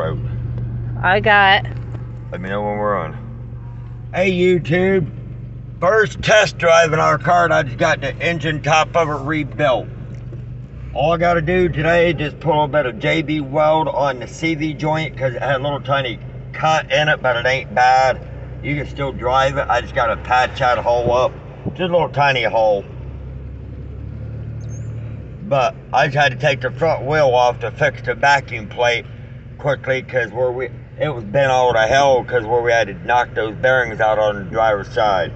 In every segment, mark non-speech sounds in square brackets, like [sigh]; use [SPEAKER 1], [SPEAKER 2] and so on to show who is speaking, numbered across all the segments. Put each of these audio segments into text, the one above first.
[SPEAKER 1] wrote.
[SPEAKER 2] I got.
[SPEAKER 1] Let me know when we're on. Hey YouTube, first test drive in our car and I just got the engine top of it rebuilt. All I gotta do today is just put a little bit of JB Weld on the CV joint because it had a little tiny cut in it, but it ain't bad. You can still drive it. I just gotta patch that hole up. Just a little tiny hole. But I just had to take the front wheel off to fix the vacuum plate quickly because where we it was bent all to hell because where we had to knock those bearings out on the driver's side.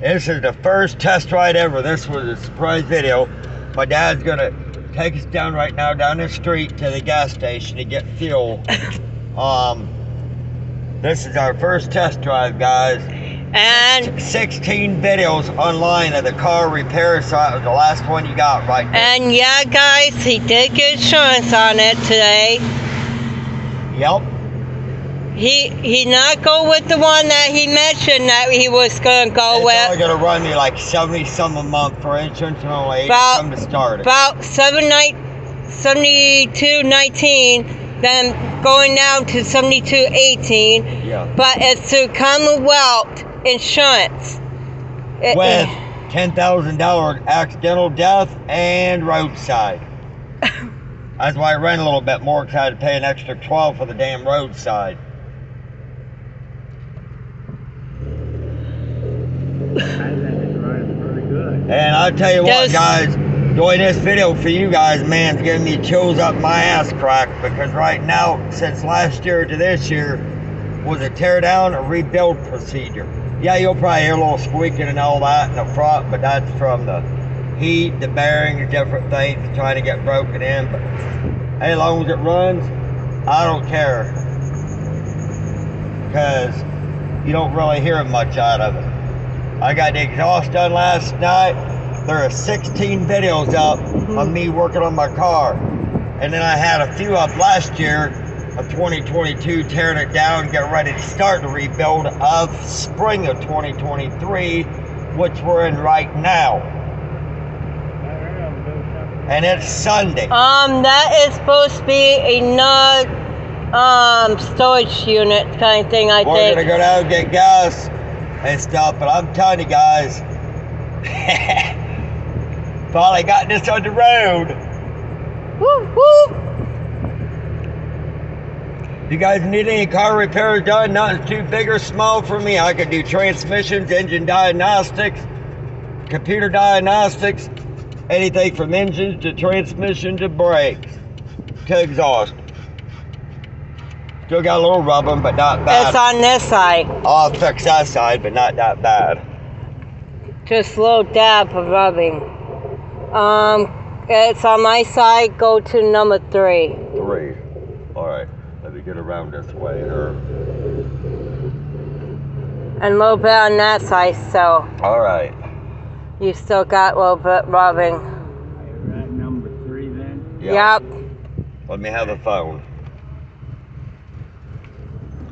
[SPEAKER 1] This is the first test ride ever. This was a surprise video. My dad's gonna take us down right now down the street to the gas station to get fuel. [laughs] um, this is our first test drive, guys.
[SPEAKER 2] And
[SPEAKER 1] 16 videos online of the car repair, so that was the last one you got right now.
[SPEAKER 2] and yeah, guys, he did get insurance on it today.
[SPEAKER 1] Yep.
[SPEAKER 2] He he not go with the one that he mentioned that he was gonna go
[SPEAKER 1] it's
[SPEAKER 2] with.
[SPEAKER 1] only gonna run me like 70 some a month for insurance and only 80
[SPEAKER 2] About-
[SPEAKER 1] some to start it.
[SPEAKER 2] About seven night, 72, 19, then going down to 72, 18.
[SPEAKER 1] yeah.
[SPEAKER 2] But it's through Commonwealth Insurance. It-
[SPEAKER 1] With $10,000 accidental death and roadside. [laughs] That's why I ran a little bit more because I had to pay an extra 12 for the damn roadside. And I'll tell you what,
[SPEAKER 2] Does-
[SPEAKER 1] guys, doing this video for you guys, man, it's giving me chills up my ass crack because right now, since last year to this year, was a tear down or rebuild procedure. Yeah, you'll probably hear a little squeaking and all that in the front, but that's from the heat, the bearings, different things trying to get broken in. But as long as it runs, I don't care. Because you don't really hear much out of it. I got the exhaust done last night. There are 16 videos up mm-hmm. of me working on my car. And then I had a few up last year of 2022 tearing it down, getting ready to start the rebuild of spring of 2023, which we're in right now. And it's Sunday.
[SPEAKER 2] Um, that is supposed to be another um storage unit kind of thing. I
[SPEAKER 1] We're
[SPEAKER 2] think.
[SPEAKER 1] gonna go down and get gas and stuff, but I'm telling you guys, [laughs] finally got this on the road.
[SPEAKER 2] Woo, woo.
[SPEAKER 1] You guys need any car repairs done? Nothing's too big or small for me. I can do transmissions, engine diagnostics, computer diagnostics, anything from engines to transmission to brakes to exhaust. Still got a little rubbing, but not bad.
[SPEAKER 2] It's on this side.
[SPEAKER 1] I'll fix that side, but not that bad.
[SPEAKER 2] Just a little dab of rubbing. Um, it's on my side. Go to number three.
[SPEAKER 1] Three. All right. Let me get around this way here.
[SPEAKER 2] And a little bit on that side, so
[SPEAKER 1] All right.
[SPEAKER 2] You still got a little bit rubbing.
[SPEAKER 3] Number three then?
[SPEAKER 1] Yeah.
[SPEAKER 2] Yep.
[SPEAKER 1] Let me have the phone.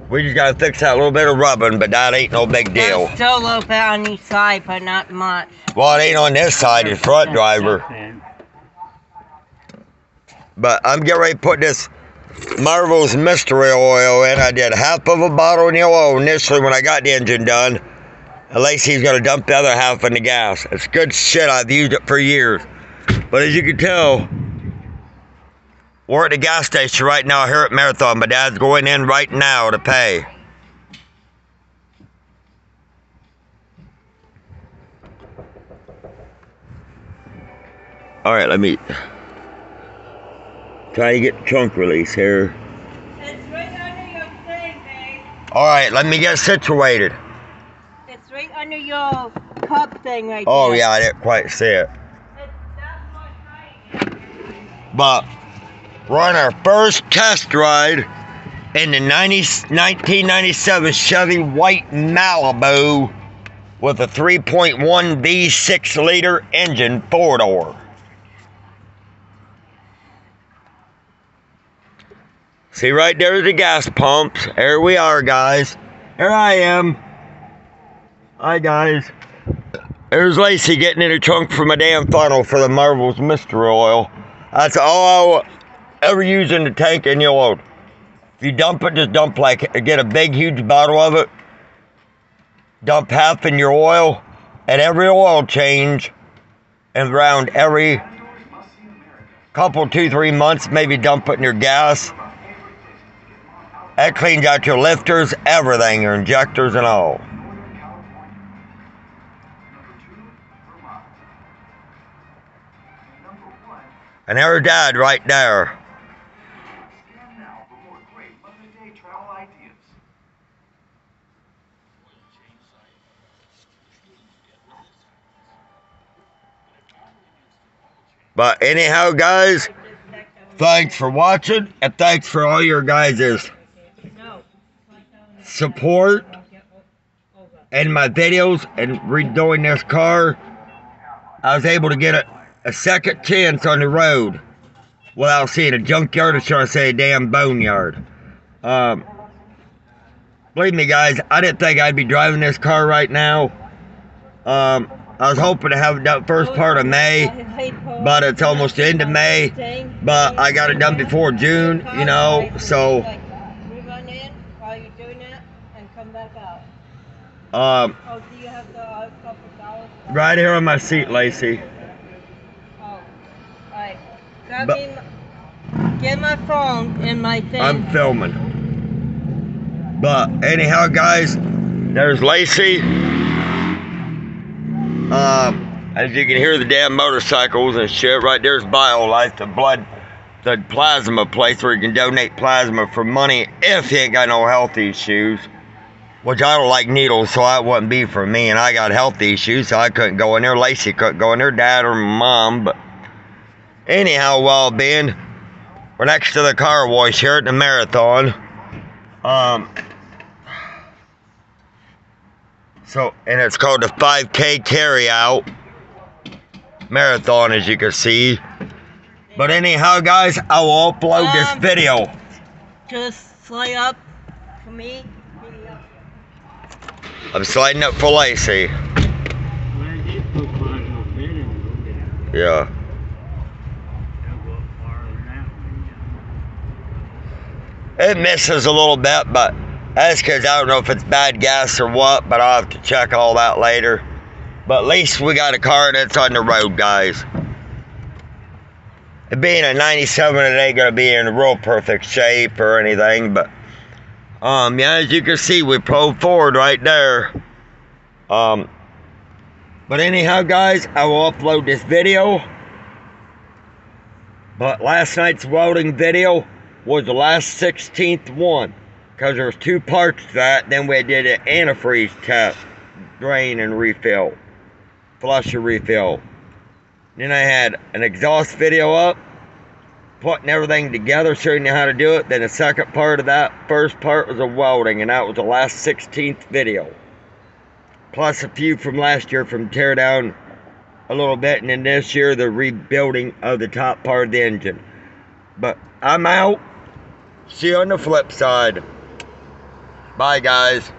[SPEAKER 1] We just gotta fix that little bit of rubbing, but that ain't no big deal.
[SPEAKER 2] There's still a little bit on each side, but not much.
[SPEAKER 1] Well, it ain't on this side, it's front driver. But I'm getting ready to put this Marvel's Mystery Oil in. I did half of a bottle in the oil initially when I got the engine done. And he's gonna dump the other half in the gas. It's good shit. I've used it for years. But as you can tell, we're at the gas station right now here at Marathon. My dad's going in right now to pay. All right, let me try to get the trunk release here.
[SPEAKER 2] Right under your thing, babe.
[SPEAKER 1] All right, let me get situated.
[SPEAKER 2] Right under your cup thing right
[SPEAKER 1] Oh
[SPEAKER 2] there.
[SPEAKER 1] yeah, I didn't quite see it.
[SPEAKER 2] It's that much height.
[SPEAKER 1] But we're on our first test ride in the 90, 1997 Chevy White Malibu with a 3.1 V6 liter engine four door. See right there's the gas pumps. There we are, guys. Here I am. Hi, guys. There's Lacey getting in her trunk for my damn funnel for the Marvel's Mystery Oil. That's all I'll ever use in the tank in the oil. If you dump it, just dump like get a big, huge bottle of it. Dump half in your oil, and every oil change, and around every couple, two, three months, maybe dump it in your gas. That cleans out your lifters, everything, your injectors, and all. And there's Dad right there. But anyhow, guys, thanks for watching, and thanks for all your guys' support and my videos and redoing this car. I was able to get a, a second chance on the road without seeing a junkyard or should I say a damn boneyard. Um, believe me, guys, I didn't think I'd be driving this car right now. Um, I was hoping to have it done first part of May, but it's almost the end of May. But I got it done before June, you know, so
[SPEAKER 2] We run in while you're doing that and come back out.
[SPEAKER 1] um,
[SPEAKER 2] Oh, do you have the uh,
[SPEAKER 1] right here on my seat, Lacey.
[SPEAKER 2] Grab
[SPEAKER 1] But-
[SPEAKER 2] my- get my phone and my thing.
[SPEAKER 1] I'm filming. But anyhow, guys, there's Lacey. Um, as you can hear the damn motorcycles and shit, right there's BioLife, the blood, the plasma place where you can donate plasma for money if you ain't got no health issues. Which I don't like needles, so that wouldn't be for me. And I got health issues, so I couldn't go in there. Lacey couldn't go in there, dad or mom. But anyhow, well being, we're next to the car wash here at the marathon. Um, so, and it's called the 5K Carryout Marathon, as you can see. But anyhow, guys, I will upload this
[SPEAKER 2] Um,
[SPEAKER 1] video.
[SPEAKER 2] Just slide up for me.
[SPEAKER 1] I'm sliding up for Lacey.
[SPEAKER 3] Where did put my no fitting?
[SPEAKER 1] Yeah.
[SPEAKER 3] They'll go farther than that one. yeah.
[SPEAKER 1] It misses a little bit, but that's because I don't know if it's bad gas or what, but I'll have to check all that later. But at least we got a car that's on the road, guys. It being a 97, it ain't gonna be in real perfect shape or anything, but um, yeah, as you can see, we pulled forward right there. Um, but anyhow, guys, I will upload this video. But last night's welding video was the last 16th one because there was two parts to that then we did an antifreeze test drain and refill flush and refill. Then i had an exhaust video up putting everything together showing you how to do it. Then the second part of that first part was a welding and that was the last 16th video. Plus a few from last year from tear down a little bit and then this year the rebuilding of the top part of the engine. But I'm out. See you on the flip side. Bye, guys.